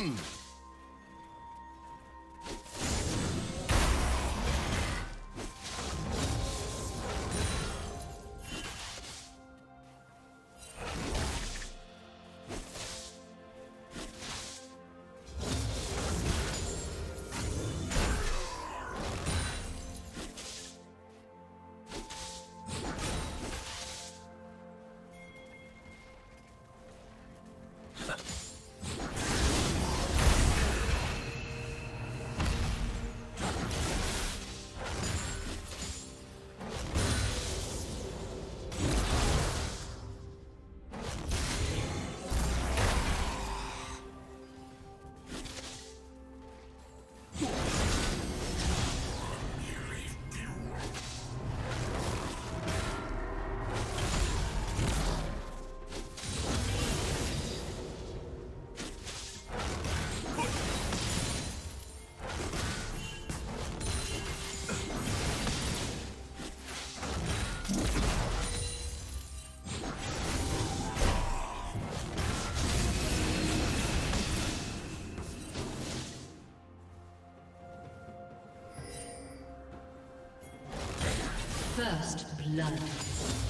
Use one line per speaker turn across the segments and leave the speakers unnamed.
Hmm. First blood.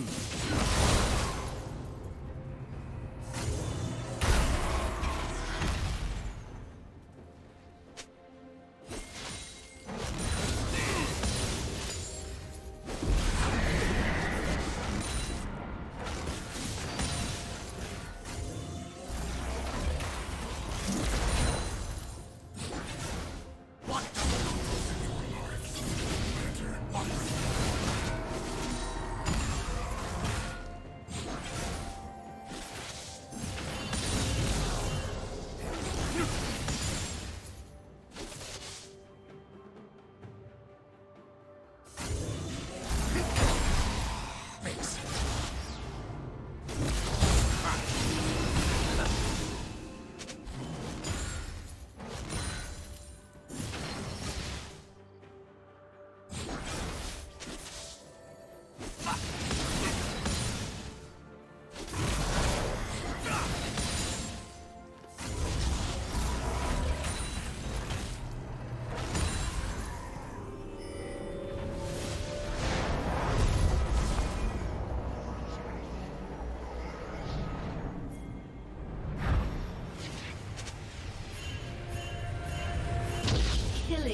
Monster.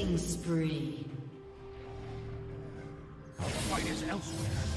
Killing spree.
The fight is elsewhere.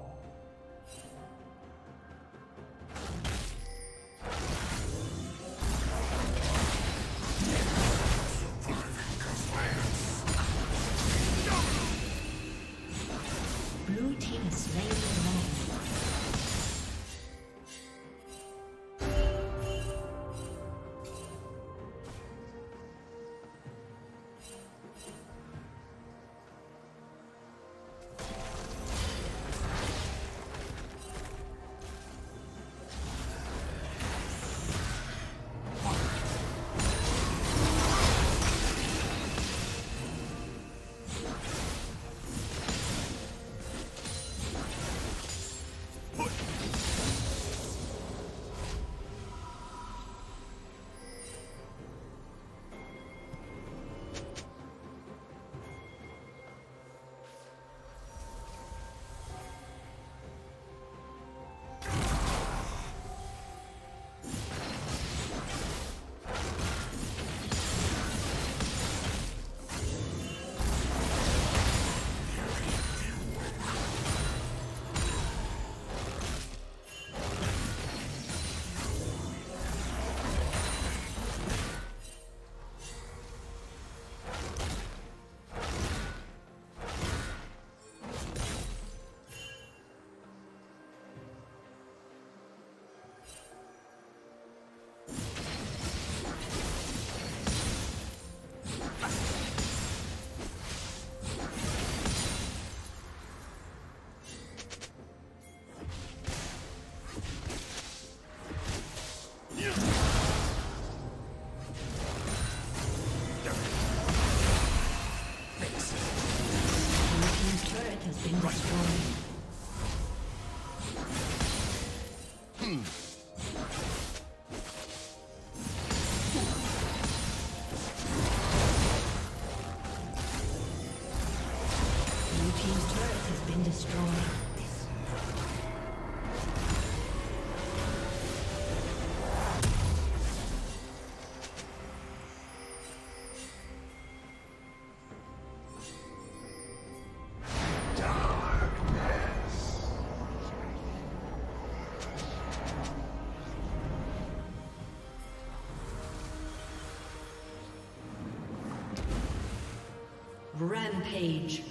Rampage.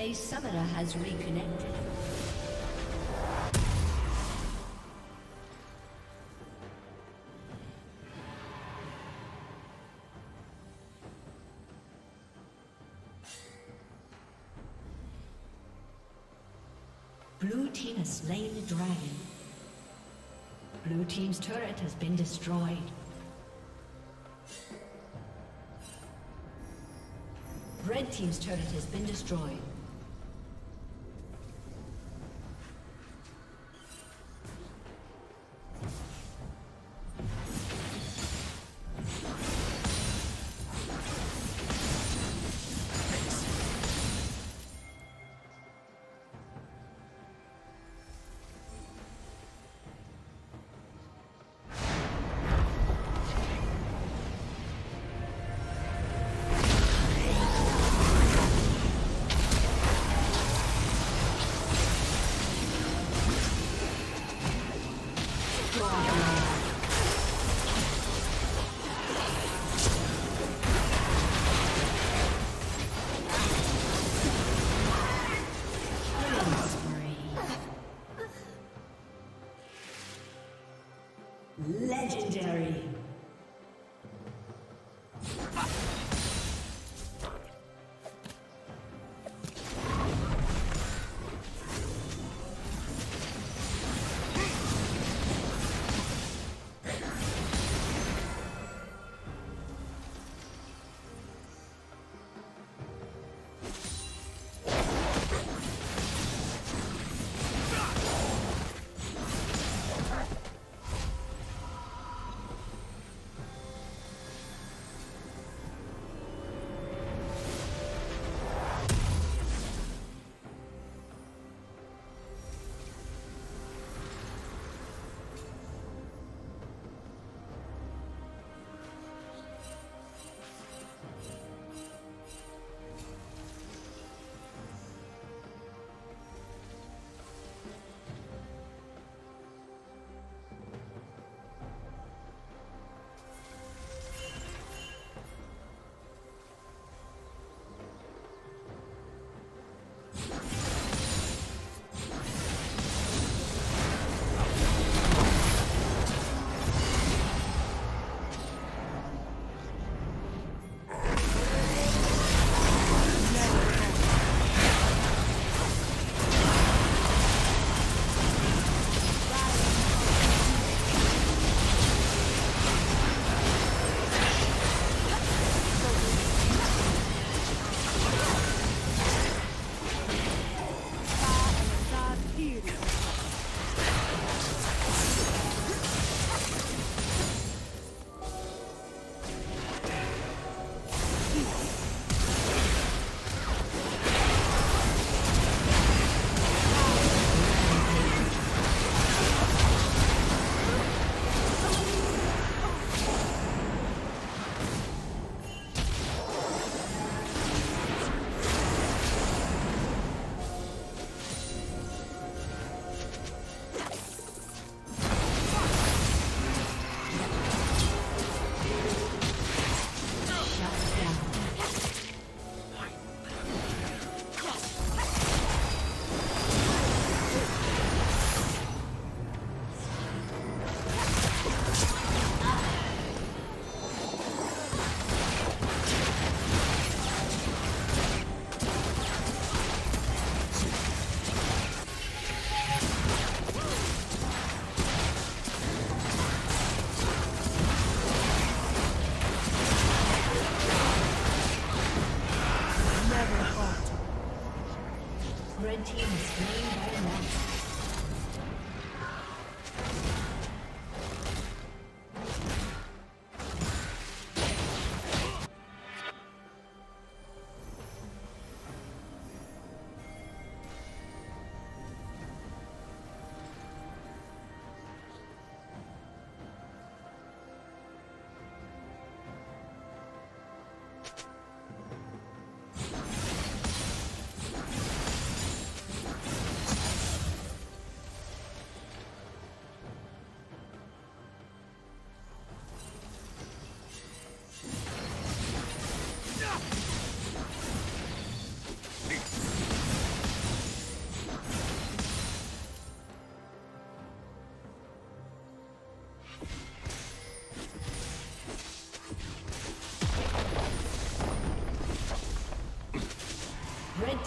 A summoner has reconnected. Blue team has slain the dragon. Blue team's turret has been destroyed. Red team's turret has been destroyed.